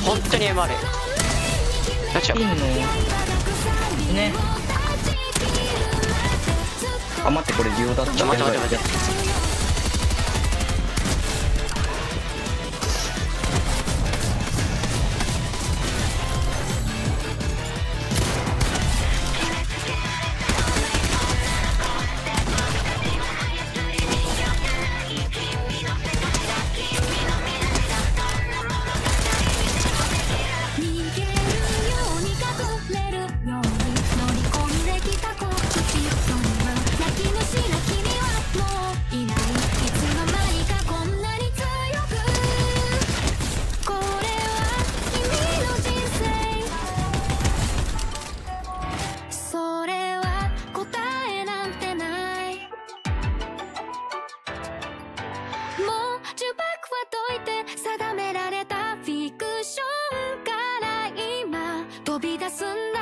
本当に MR なっちゃうピンのね。あ待ってこれデュオだった。ちょ待って待って待って飛び出すんだ